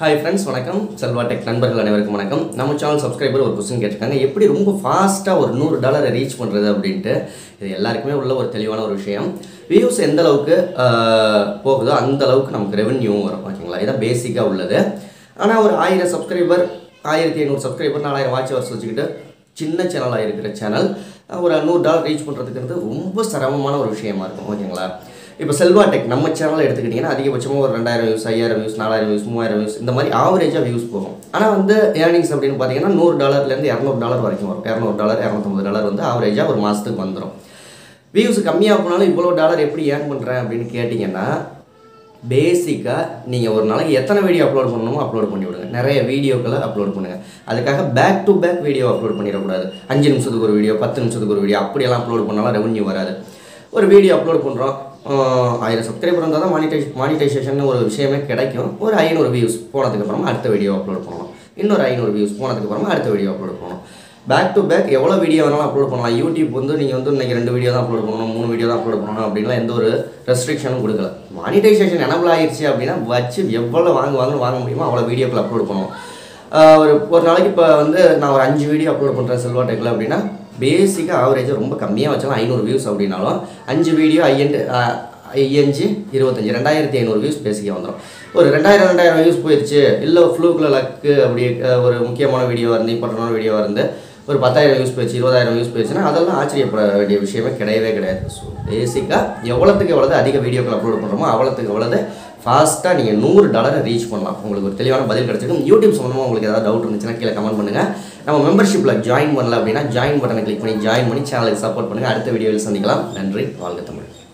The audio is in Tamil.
ஹாய் ஃப்ரெண்ட்ஸ் வணக்கம். செல்வா டெக் நண்பர்கள் அனைவருக்கும் வணக்கம். நம்ம சேனல் சப்ஸ்கிரைபர் ஒரு கொஸ்டின் கேட்டிருக்காங்க. எப்படி ரொம்ப ஃபாஸ்ட்டாக ஒரு நூறு டாலரை ரீச் பண்ணுறது அப்படின்ட்டு. இது எல்லாருக்குமே உள்ள ஒரு தெளிவான ஒரு விஷயம். வியூஸ் எந்த அளவுக்கு போகுதோ அந்த அளவுக்கு நமக்கு ரெவன்யூவும் வரும். ஓகேங்களா? இதான் பேசிக்காக உள்ளது. ஆனால் ஒரு ஆயிரம் சப்ஸ்கிரைபர் ஆயிரத்தி ஐநூறு சப்ஸ்கிரைபர் நாலாயிரம் வாட்ச் வர்ஸ் வச்சுக்கிட்டு சின்ன சேனலாக இருக்கிற சேனல் ஒரு நூறு டாலர் ரீச் பண்ணுறதுக்கு ரொம்ப சிரமமான ஒரு விஷயமா இருக்கும். ஓகேங்களா? இப்போ செல்வா டெக் நம்ம சேனலில் எடுத்துக்கிட்டிங்கன்னா அதிகபட்சமாக ஒரு ரெண்டாயிரம் வியூஸ் ஐயாயிரம் வியூஸ் நாலாயிரம் வியூஸ் மூவாயிரம் வியூஸ் இந்த மாதிரி ஆவரேஜாக வியூஸ் போகும். ஆனால் வந்து ஏர்னிங்ஸ் அப்படின்னு பார்த்தீங்கன்னா நூறு டாலர்லேருந்து இரநூறு டாலர் வரைக்கும் வரும். இரநூறு டாலர் இரநூத்தம்பது டாலர் வந்து ஆவரேஜாக ஒரு மாதத்துக்கு வந்துடும் வியூஸ் கம்மியாக போனாலும் இவ்வளோ டாலர் எப்படி ஏர்ன் பண்ணுறேன் அப்படின்னு கேட்டிங்கன்னா பேசிக்காக நீங்கள் ஒரு நாளைக்கு எத்தனை வீடியோ அப்லோட் பண்ணணுமோ அப்லோட் பண்ணி விடுங்க. நிறைய வீடியோக்களை அப்லோட் பண்ணுங்கள் அதுக்காக back to back video upload பண்ணிடக்கூடாது. அஞ்சு நிமிஷத்துக்கு ஒரு வீடியோ பத்து நிமிஷத்துக்கு ஒரு வீடியோ அப்படியெல்லாம் அப்லோட் பண்ணாலும் ரெவன்யூ வராது. ஒரு வீடியோ அப்லோட் பண்ணுறோம் ஆயிரம் சப்ஸ்கிரைபர் இருந்தால் தான் மானிட்டைஸ் மானிட்டைசேஷன் ஒரு விஷயமே கிடைக்கும். ஒரு ஐநூறு வியூஸ் போனதுக்கப்புறமா அடுத்த வீடியோ அப்லோட் பண்ணணும். இன்னொரு ஐநூறு வியூஸ் போனதுக்கப்புறமா அடுத்த வீடியோ அப்லோட் பண்ணணும். பேக் டு பேக் எவ்வளோ வீடியோ வேணாலும் அப்லோட் பண்ணலாம். யூடியூப் வந்து நீங்கள் வந்து இன்னைக்கு ரெண்டு வீடியோ தான் அப்லோட் பண்ணணும் மூணு வீடியோ தான் அப்லோட் பண்ணணும் அப்படின்லாம் எந்த ஒரு ரெஸ்ட்ரிக்ஷனும் கொடுக்கல. மானிட்டைசேஷன் எனபிள் ஆயிடுச்சு அப்படின்னா வச்சு எவ்வளோ வாங்க வாங்க வாங்க முடியுமோ அவ்வளோ வீடியோக்கள் அப்லோட் பண்ணுவோம். ஒரு ஒரு நாளைக்கு இப்போ வந்து நான் ஒரு அஞ்சு வீடியோ அப்லோட் பண்ணுறேன் செல்வா டெக்கில் அப்படின்னா பேசிக்காக ஆவரேஜாக ரொம்ப கம்மியாக வச்சாலும் ஐநூறு வியூஸ் அப்படின்னாலும் அஞ்சு வீடியோ ஐஎன்டு ஐயஞ்சு இருபத்தஞ்சி ரெண்டாயிரத்தி ஐநூறு வியூஸ் பேசிக்காக வந்துடும் ஒரு ரெண்டாயிரம் ரெண்டாயிரம் வியூஸ் போயிடுச்சு இல்லை ஃப்ளூக்கில் லக்கு அப்படி ஒரு முக்கியமான வீடியோவாக இருந்து இம்பார்ட்டண்டான வீடியோ இருந்து ஒரு பத்தாயிரம் வியூஸ் போயிடுச்சு இருபதாயிரம் வியூஸ் போயிடுச்சுன்னா அதெல்லாம் ஆச்சரியப்பட வேண்டிய விஷயமே கிடையவே கிடையாது. ஸோ பேசிக்காக எவ்வளோத்துக்கு எவ்வளோது அதிக வீடியோக்கள் அப்லோட் பண்ணுறோமோ அவ்வளோத்துக்கு எவ்வளோது ஃபாஸ்ட்டாக நீங்கள் நூறு டாலரை ரீச் பண்ணலாம். உங்களுக்கு ஒரு தெளிவான பதில் கிடச்சிருக்கும். யூடியூப் சம்மந்தமாக உங்களுக்கு ஏதாவது டவுட் இருந்துச்சுன்னா கீழே கமெண்ட் பண்ணுங்கள் நம்ம மெம்பர்ஷிப்பில் ஜாயின் பண்ணல அப்படின்னா ஜாயின் பட்டனை கிளிக் பண்ணி ஜாயின் பண்ணி சேனலுக்கு சப்போர்ட் பண்ணுங்கள் அடுத்த வீடியோவில் சந்திக்கலாம். நன்றி. வாழ்க தமிழ்.